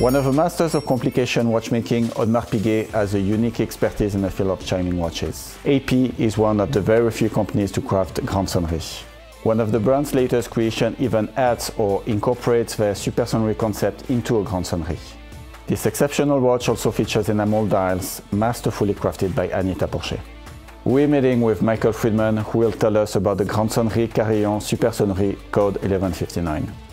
One of the masters of complication watchmaking, Audemars Piguet has a unique expertise in the field of chiming watches. AP is one of the very few companies to craft Grande Sonnerie. One of the brand's latest creations even adds or incorporates their supersonnerie concept into a Grande Sonnerie. This exceptional watch also features enamel dials, masterfully crafted by Anita Porchet. We're meeting with Michael Friedman, who will tell us about the Grande Sonnerie Carillon Supersonnerie Code 1159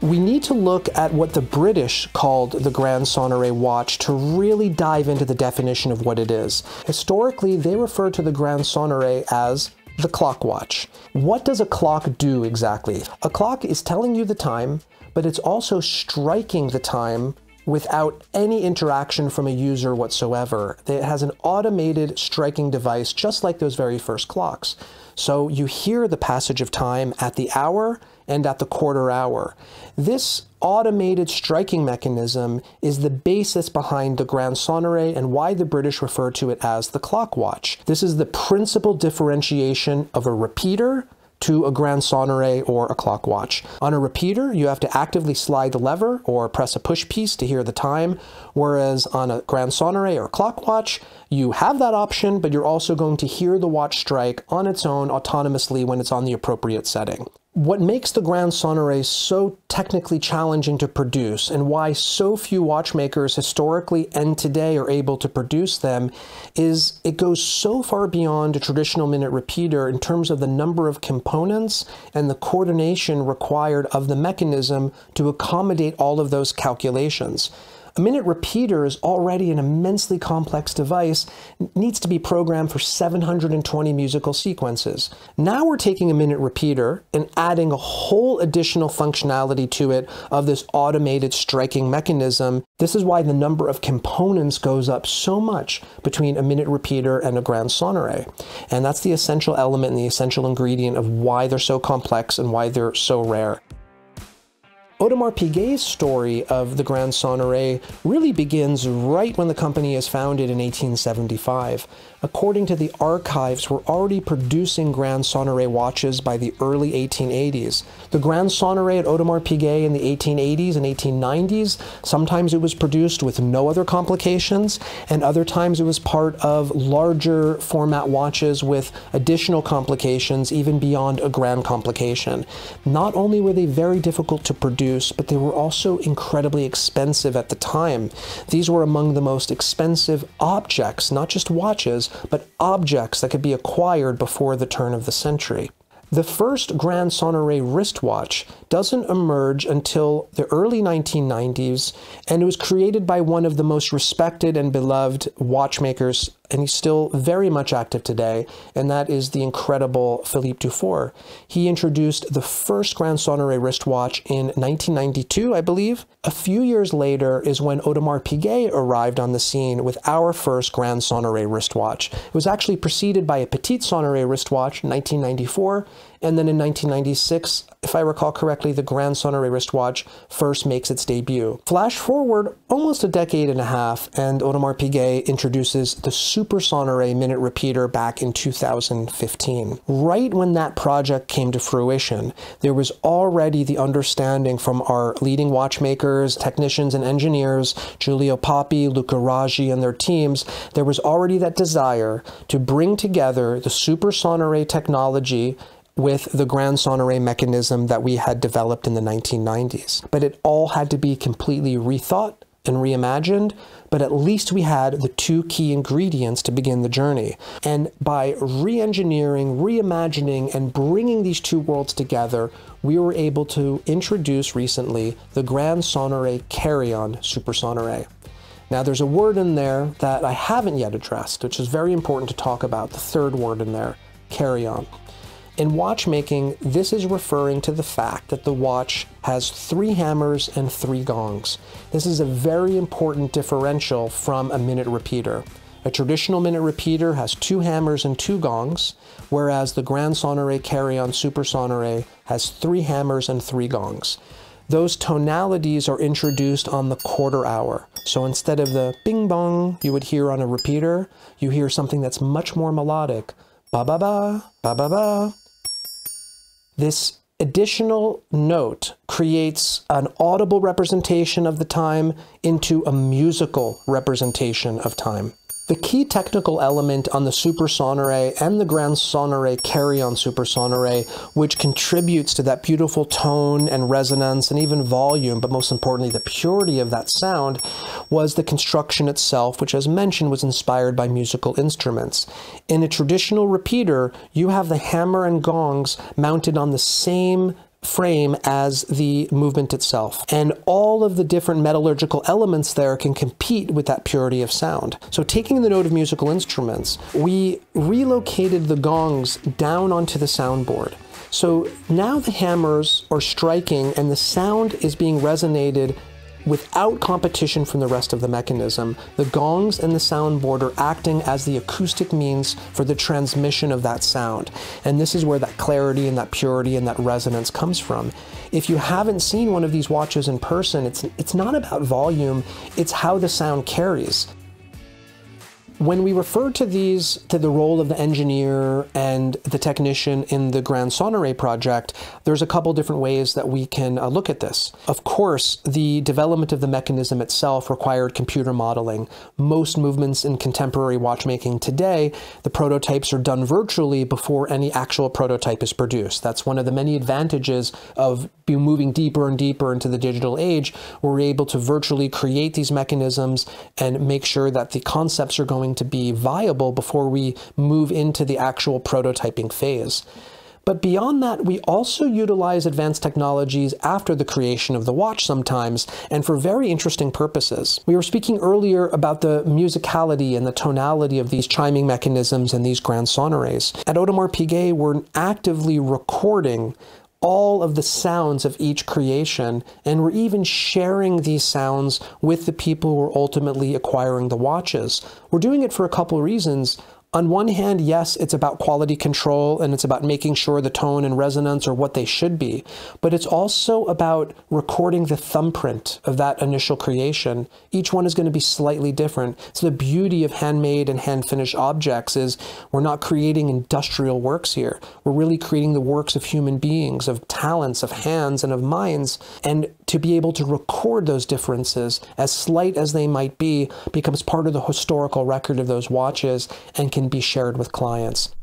we need to look at what the British called the Grande Sonnerie watch to really dive into the definition of what it is. Historically, they refer to the Grande Sonnerie as the clock watch. What does a clock do exactly? A clock is telling you the time, but it's also striking the time without any interaction from a user whatsoever. It has an automated striking device just like those very first clocks. So you hear the passage of time at the hour and at the quarter hour. This automated striking mechanism is the basis behind the Grande Sonnerie and why the British refer to it as the clock watch. This is the principal differentiation of a repeater to a grande Sonnerie or a clock watch. On a repeater, you have to actively slide the lever or press a push piece to hear the time, whereas on a grande Sonnerie or clock watch, you have that option, but you're also going to hear the watch strike on its own autonomously when it's on the appropriate setting. What makes the Grande Sonnerie so technically challenging to produce and why so few watchmakers historically and today are able to produce them is it goes so far beyond a traditional minute repeater in terms of the number of components and the coordination required of the mechanism to accommodate all of those calculations. A minute repeater is already an immensely complex device, needs to be programmed for 720 musical sequences. Now we're taking a minute repeater and adding a whole additional functionality to it of this automated striking mechanism. This is why the number of components goes up so much between a minute repeater and a grande Sonnerie. And that's the essential element and the essential ingredient of why they're so complex and why they're so rare. Audemars Piguet's story of the Grande Sonnerie really begins right when the company is founded in 1875 according to the archives, were already producing Grande Sonnerie watches by the early 1880s. The Grande Sonnerie at Audemars Piguet in the 1880s and 1890s, sometimes it was produced with no other complications, and other times it was part of larger format watches with additional complications, even beyond a grand complication. Not only were they very difficult to produce, but they were also incredibly expensive at the time. These were among the most expensive objects, not just watches, but objects that could be acquired before the turn of the century. The first Grande Sonnerie wristwatch doesn't emerge until the early 1990s, and it was created by one of the most respected and beloved watchmakers and he's still very much active today, and that is the incredible Philippe Dufour. He introduced the first Grande Sonnerie wristwatch in 1992, I believe. A few years later is when Audemars Piguet arrived on the scene with our first Grande Sonnerie wristwatch. It was actually preceded by a Petite Sonnerie wristwatch in 1994, and then in 1996, if I recall correctly, the Grande Sonnerie wristwatch first makes its debut. Flash forward almost a decade and a half, and Audemars Piguet introduces the Super Sonnerie minute repeater back in 2015. Right when that project came to fruition, there was already the understanding from our leading watchmakers, technicians, and engineers, Giulio Papi, Luca Raggi, and their teams, there was already that desire to bring together the Super Sonnerie technology with the grande Sonnerie mechanism that we had developed in the 1990s. But it all had to be completely rethought and reimagined, but at least we had the two key ingredients to begin the journey. And by re engineering, reimagining, and bringing these two worlds together, we were able to introduce recently the Grande Sonnerie Carillon Super Sonnerie. Now, there's a word in there that I haven't yet addressed, which is very important to talk about, the third word in there, carillon. In watchmaking, this is referring to the fact that the watch has three hammers and three gongs. This is a very important differential from a minute repeater. A traditional minute repeater has two hammers and two gongs, whereas the Grande Sonnerie Carillon Super Sonnerie has three hammers and three gongs. Those tonalities are introduced on the quarter hour. So instead of the bing bong you would hear on a repeater, you hear something that's much more melodic. Ba ba ba, ba ba ba, this additional note creates an audible representation of the time into a musical representation of time. The key technical element on the super Supersonnerie and the Grande Sonnerie Carillon super Supersonnerie, which contributes to that beautiful tone and resonance and even volume, but most importantly the purity of that sound, was the construction itself, which as mentioned was inspired by musical instruments. In a traditional repeater, you have the hammer and gongs mounted on the same frame as the movement itself. And all of the different metallurgical elements there can compete with that purity of sound. So taking the note of musical instruments, we relocated the gongs down onto the soundboard. So now the hammers are striking and the sound is being resonated without competition from the rest of the mechanism. The gongs and the soundboard are acting as the acoustic means for the transmission of that sound. And this is where that clarity and that purity and that resonance comes from. If you haven't seen one of these watches in person, it's, it's not about volume, it's how the sound carries. When we refer to these, to the role of the engineer and the technician in the Grande Sonnerie project, there's a couple different ways that we can uh, look at this. Of course, the development of the mechanism itself required computer modeling. Most movements in contemporary watchmaking today, the prototypes are done virtually before any actual prototype is produced. That's one of the many advantages of moving deeper and deeper into the digital age. We're able to virtually create these mechanisms and make sure that the concepts are going going to be viable before we move into the actual prototyping phase. But beyond that, we also utilize advanced technologies after the creation of the watch sometimes, and for very interesting purposes. We were speaking earlier about the musicality and the tonality of these chiming mechanisms and these grande sonneries. At Audemars Piguet, we're actively recording all of the sounds of each creation, and we're even sharing these sounds with the people who are ultimately acquiring the watches. We're doing it for a couple of reasons. On one hand, yes, it's about quality control and it's about making sure the tone and resonance are what they should be, but it's also about recording the thumbprint of that initial creation. Each one is going to be slightly different. So the beauty of handmade and hand finished objects is we're not creating industrial works here. We're really creating the works of human beings, of talents, of hands, and of minds. And to be able to record those differences, as slight as they might be, becomes part of the historical record of those watches and can be shared with clients.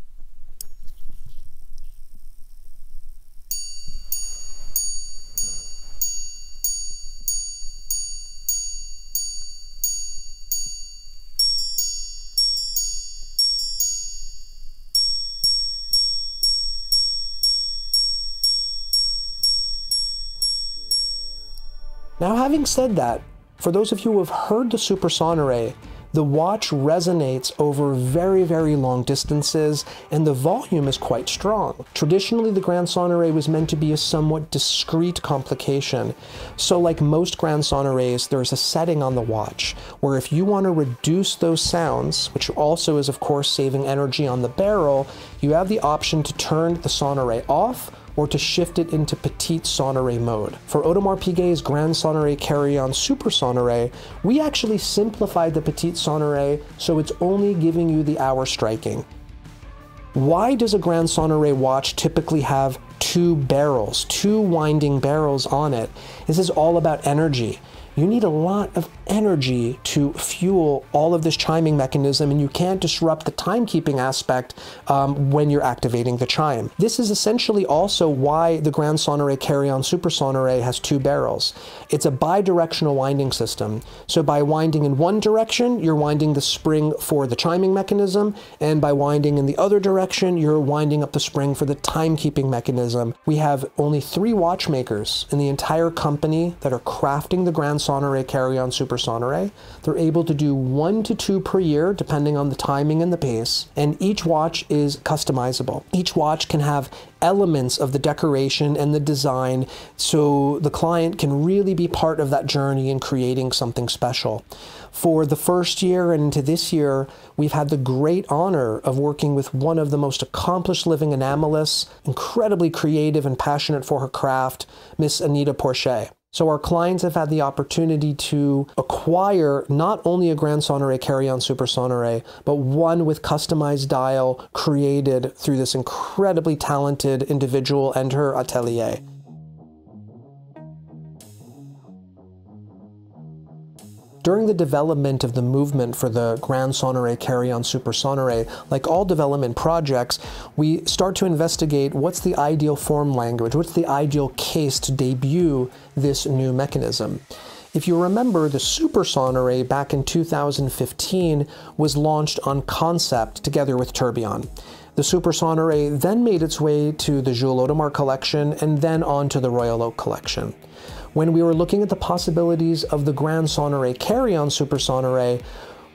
Now, having said that, for those of you who have heard the Supersonnerie, the watch resonates over very, very long distances, and the volume is quite strong. Traditionally, the Grande Sonnerie was meant to be a somewhat discrete complication. So like most Grande Sonneries, there's a setting on the watch where if you want to reduce those sounds, which also is of course saving energy on the barrel, you have the option to turn the Sonnerie off or to shift it into petite sonnerie mode. For Audemars Piguet's Grande Sonnerie Carillon Super Supersonnerie, we actually simplified the petite sonnerie so it's only giving you the hour striking. Why does a Grande Sonnerie watch typically have two barrels, two winding barrels on it? This is all about energy you need a lot of energy to fuel all of this chiming mechanism, and you can't disrupt the timekeeping aspect um, when you're activating the chime. This is essentially also why the Grande Sonnerie Carillon Supersonnerie has two barrels. It's a bidirectional winding system. So by winding in one direction, you're winding the spring for the chiming mechanism, and by winding in the other direction, you're winding up the spring for the timekeeping mechanism. We have only three watchmakers in the entire company that are crafting the Grande Sonnerie Carillon Supersonnerie. They're able to do one to two per year, depending on the timing and the pace, and each watch is customizable. Each watch can have elements of the decoration and the design so the client can really be part of that journey in creating something special. For the first year and into this year, we've had the great honor of working with one of the most accomplished living enamelists, incredibly creative and passionate for her craft, Miss Anita Porchet. So our clients have had the opportunity to acquire not only a Grande Sonnerie Carillon Super Sonnerie, but one with customized dial created through this incredibly talented individual and her atelier. During the development of the movement for the Grande Sonnerie Carillon Super Sonnerie, like all development projects, we start to investigate what's the ideal form language, what's the ideal case to debut this new mechanism. If you remember, the Super Sonnerie back in 2015 was launched on concept together with Tourbillon. The Super Sonnerie then made its way to the Jules Audemars collection and then on to the Royal Oak collection when we were looking at the possibilities of the Grande Sonnerie Carillon Super Sonnerie,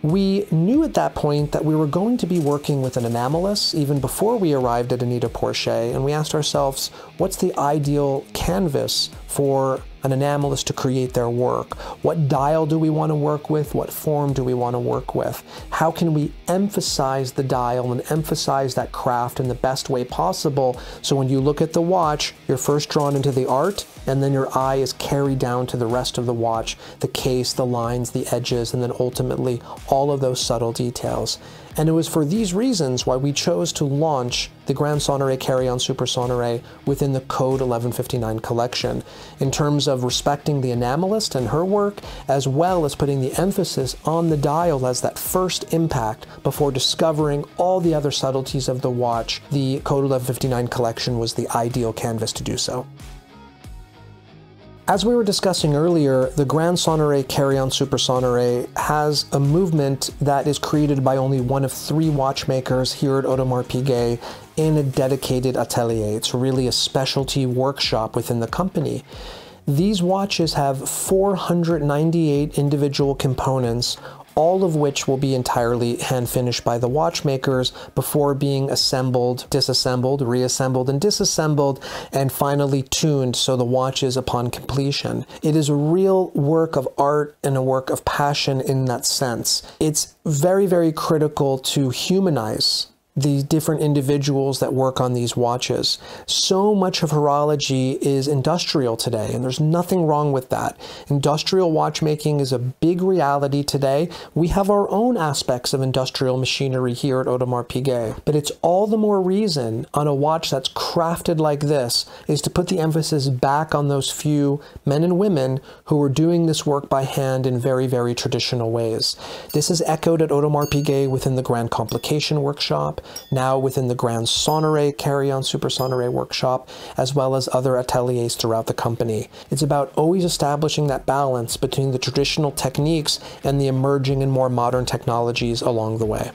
we knew at that point that we were going to be working with an enamellist even before we arrived at Anita Porchet, and we asked ourselves, what's the ideal canvas for an enamelist to create their work? What dial do we want to work with? What form do we want to work with? How can we emphasize the dial and emphasize that craft in the best way possible so when you look at the watch, you're first drawn into the art and then your eye is carried down to the rest of the watch, the case, the lines, the edges, and then ultimately all of those subtle details. And it was for these reasons why we chose to launch the Grande Sonnerie Carillon Super Sonnerie within the Code 1159 collection, in terms of respecting the enamelist and her work, as well as putting the emphasis on the dial as that first impact before discovering all the other subtleties of the watch. The Code 1159 collection was the ideal canvas to do so. As we were discussing earlier, the Grande Sonnerie Carillon Super Sonnerie has a movement that is created by only one of three watchmakers here at Audemars Piguet in a dedicated atelier. It's really a specialty workshop within the company. These watches have 498 individual components, all of which will be entirely hand finished by the watchmakers before being assembled, disassembled, reassembled, and disassembled, and finally tuned so the watch is upon completion. It is a real work of art and a work of passion in that sense. It's very, very critical to humanize the different individuals that work on these watches. So much of horology is industrial today, and there's nothing wrong with that. Industrial watchmaking is a big reality today. We have our own aspects of industrial machinery here at Audemars Piguet, but it's all the more reason on a watch that's crafted like this is to put the emphasis back on those few men and women who are doing this work by hand in very, very traditional ways. This is echoed at Audemars Piguet within the Grand Complication Workshop now within the Grande Sonnerie Carillon Super Sonnerie workshop, as well as other ateliers throughout the company. It's about always establishing that balance between the traditional techniques and the emerging and more modern technologies along the way.